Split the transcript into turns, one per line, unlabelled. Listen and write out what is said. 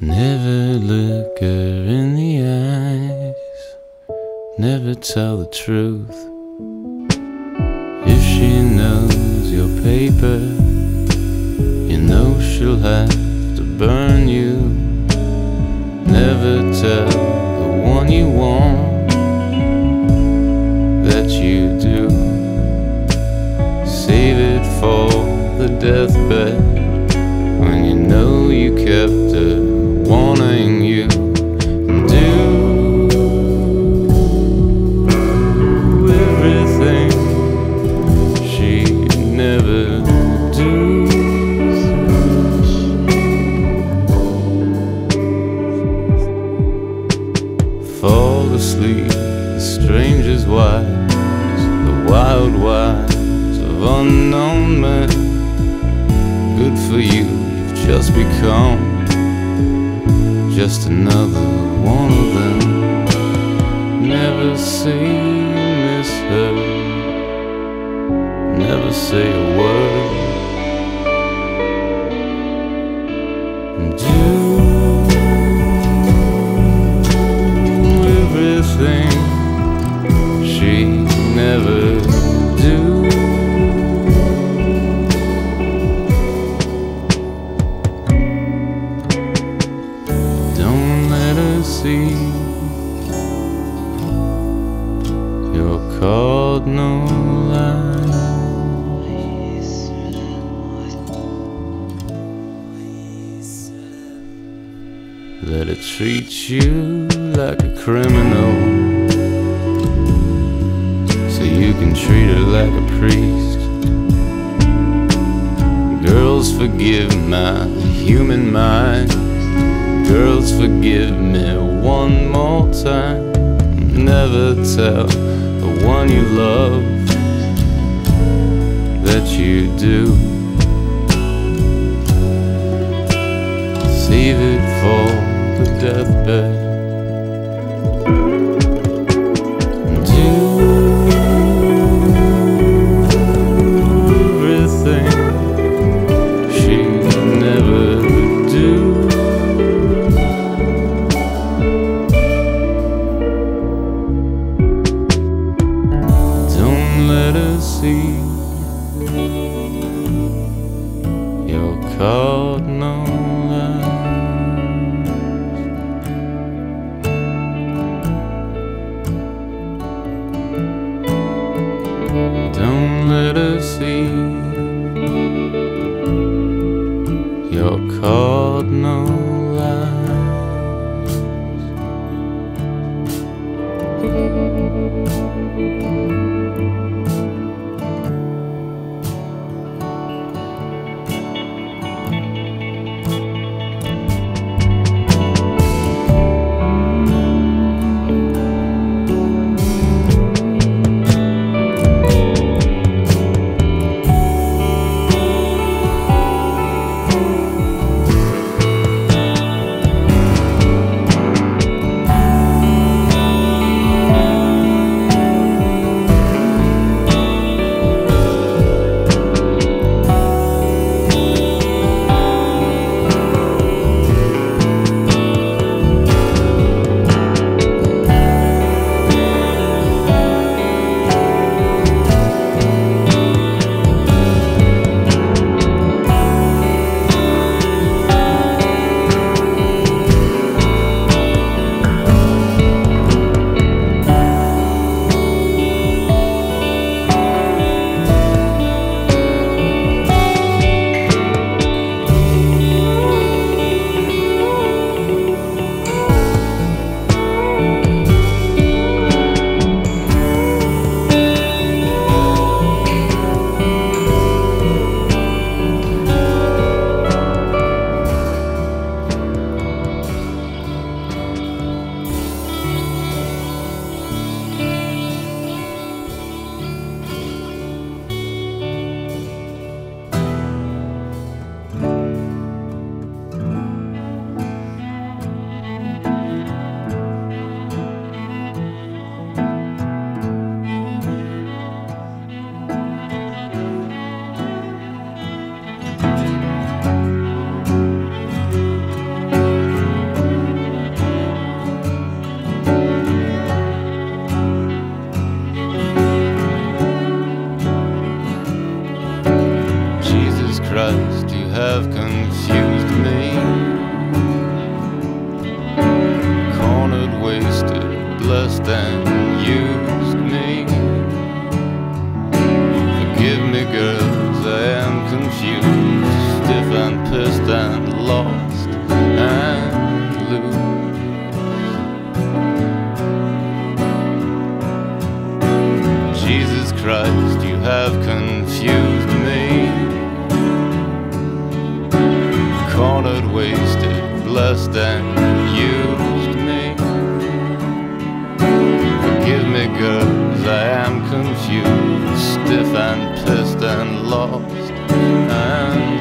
Never look her in the eyes, never tell the truth. If she knows your paper, you know she'll have to burn you. Never tell the one you want that you do. Save it for the deathbed when you know you kept her wanting you. Do everything she never do. Fall asleep, the stranger's wives, the wild wives of unknown men. Good for you, you've just become just another one of them. Never say miss her, never say a word. Lie. Let it treat you like a criminal, so you can treat her like a priest. Girls, forgive my human mind. Girls, forgive me one more time. Never tell the one you love that you do. Save it for the deathbed. You're caught trust and used me. Forgive me, girls, I am confused. stiff and pissed and lost and loose. Jesus Christ, you have confused me. Cornered, wasted, blessed, and used. Girls, I am confused, stiff and pissed and lost and.